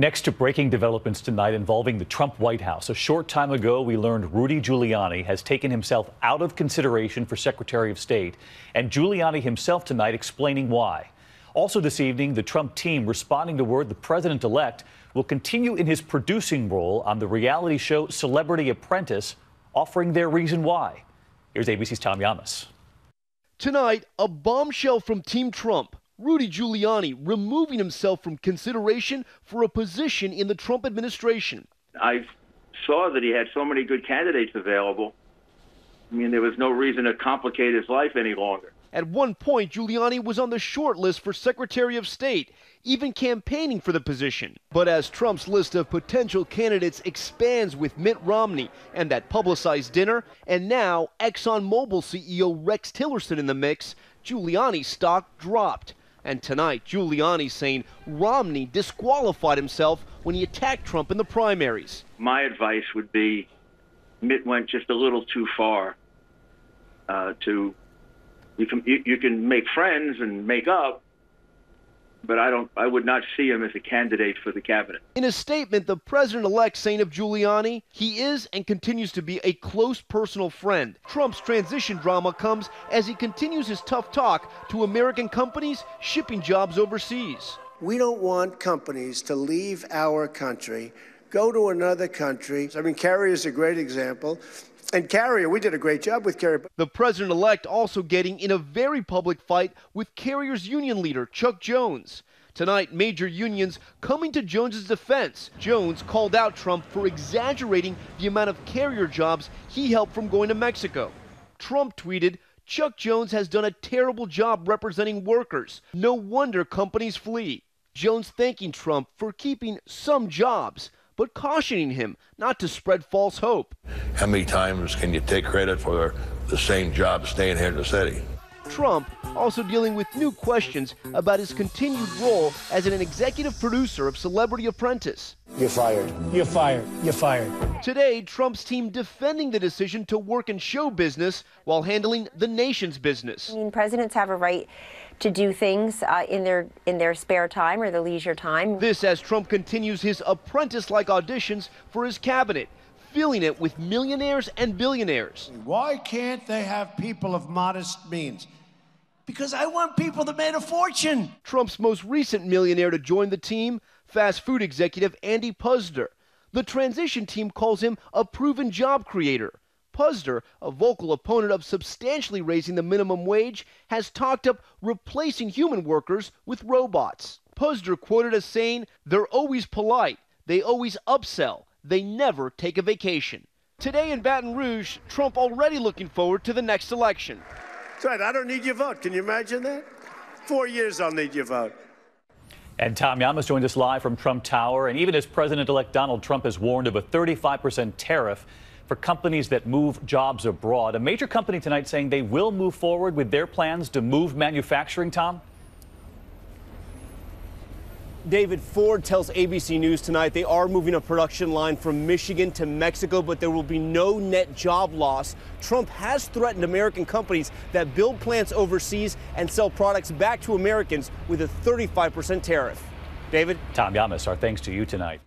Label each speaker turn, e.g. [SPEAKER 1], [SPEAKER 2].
[SPEAKER 1] Next to breaking developments tonight involving the Trump White House. A short time ago, we learned Rudy Giuliani has taken himself out of consideration for Secretary of State, and Giuliani himself tonight explaining why. Also this evening, the Trump team responding to word the president elect will continue in his producing role on the reality show Celebrity Apprentice, offering their reason why. Here's ABC's Tom Llamas.
[SPEAKER 2] Tonight, a bombshell from Team Trump. Rudy Giuliani removing himself from consideration for a position in the Trump administration.
[SPEAKER 3] I saw that he had so many good candidates available. I mean, there was no reason to complicate his life any longer.
[SPEAKER 2] At one point, Giuliani was on the short list for Secretary of State, even campaigning for the position. But as Trump's list of potential candidates expands with Mitt Romney and that publicized dinner, and now ExxonMobil CEO Rex Tillerson in the mix, Giuliani's stock dropped. And tonight, Giuliani saying Romney disqualified himself when he attacked Trump in the primaries.
[SPEAKER 3] My advice would be Mitt went just a little too far uh, to you can you, you can make friends and make up but I don't I would not see him as a candidate for the cabinet.
[SPEAKER 2] In a statement, the president-elect saying of Giuliani, he is and continues to be a close personal friend. Trump's transition drama comes as he continues his tough talk to American companies shipping jobs overseas.
[SPEAKER 4] We don't want companies to leave our country, go to another country. I mean, Carrier is a great example. And Carrier, we did a great job with Carrier.
[SPEAKER 2] The president elect also getting in a very public fight with Carrier's union leader, Chuck Jones. Tonight, major unions coming to Jones's defense. Jones called out Trump for exaggerating the amount of Carrier jobs he helped from going to Mexico. Trump tweeted, Chuck Jones has done a terrible job representing workers. No wonder companies flee. Jones thanking Trump for keeping some jobs but cautioning him not to spread false hope.
[SPEAKER 5] How many times can you take credit for the same job staying here in the city?
[SPEAKER 2] Trump also dealing with new questions about his continued role as an executive producer of Celebrity Apprentice.
[SPEAKER 4] You're fired.
[SPEAKER 6] You're fired. You're fired.
[SPEAKER 2] Today, Trump's team defending the decision to work in show business while handling the nation's business.
[SPEAKER 7] I mean, presidents have a right to do things uh, in their in their spare time or their leisure time.
[SPEAKER 2] This as Trump continues his apprentice-like auditions for his cabinet, filling it with millionaires and billionaires.
[SPEAKER 8] Why can't they have people of modest means? Because I want people that made a fortune.
[SPEAKER 2] Trump's most recent millionaire to join the team, fast food executive Andy Puzder. The transition team calls him a proven job creator. Puzder, a vocal opponent of substantially raising the minimum wage, has talked up replacing human workers with robots. Puzder quoted as saying, They're always polite, they always upsell, they never take a vacation. Today in Baton Rouge, Trump already looking forward to the next election.
[SPEAKER 4] That's right, I don't need your vote. Can you imagine that? Four years I'll need your vote.
[SPEAKER 1] And Tom Llamas joined us live from Trump Tower. And even as President elect Donald Trump has warned of a 35% tariff for companies that move jobs abroad. A major company tonight saying they will move forward with their plans to move manufacturing, Tom?
[SPEAKER 9] David Ford tells ABC News tonight they are moving a production line from Michigan to Mexico, but there will be no net job loss. Trump has threatened American companies that build plants overseas and sell products back to Americans with a 35% tariff. David?
[SPEAKER 1] Tom Llamas, our thanks to you tonight.